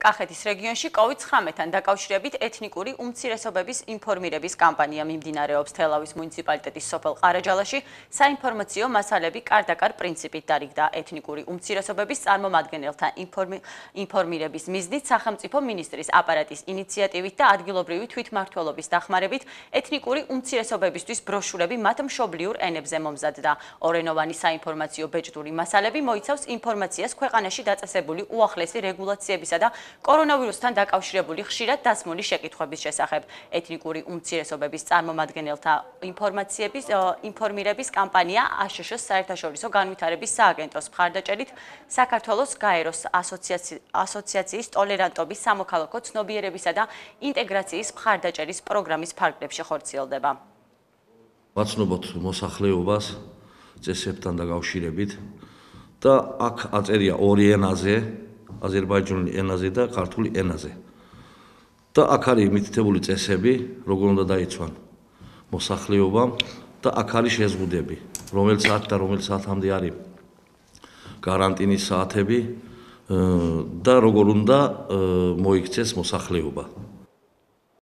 კახეთის რეგიონში COVID-19-თან დაკავშირებით ეთნიკური უმცირესობების ინფორმირების კამპანია მიმდინარეობს თელავის მუნიციპალიტეტის სოფელ ყარაჯალაში. საინფორმაციო მასალები კარდაკარ პრინციპით დარიგდა ეთნიკური უმცირესობების წარმომადგენელთა ინფორმირების მიზნით სახელმწიფო მინისტრის აპარატის ინიციატივით და ადგილობრივი თვითმმართველობის დახმარებით ეთნიკური უმცირესობებისთვის ბროშურები მათ მშობლიურ ენებზე მომზადდა. ორენოვანი საინფორმაციო ბეჭდური მასალები მოიცავს ინფორმაციას ქვეყანაში დაწესებული უახლესი რეგულაციებისა და კორონავირუსთან დაკავშირებული ხშირად დასმული შეკითხვების შესახებ ეთნიკური უმცირესობების წარმომადგენელთა ინფორმაციების ინფორმირების კამპანია აშშ-ს საერთაშორისო განვითარების სააგენტოს მხარდაჭერით საქართველოს გაეროს ასოციაციის ტოლერანტობის სამოქალაქო ცნობიერებისა და ინტეგრაციის მხარდაჭერის პროგრამის ფარგლებში ხორციელდება. ვაცნობოთ მოსახლეობას წესებთან დაკავშირებით და აქ აწერია ორი ენაზე აზერბაიჯანული ენაზე და ქართული ენაზე. და აქ არის მითითებული წესები, როგორ უნდა დაიცვან მოსახლეობამ და აქ არის შეზღუდები, რომელიც 10 და რომელიც 10-მდე არის каранტინის საათები და როგორ უნდა მოიქცეს მოსახლეობა.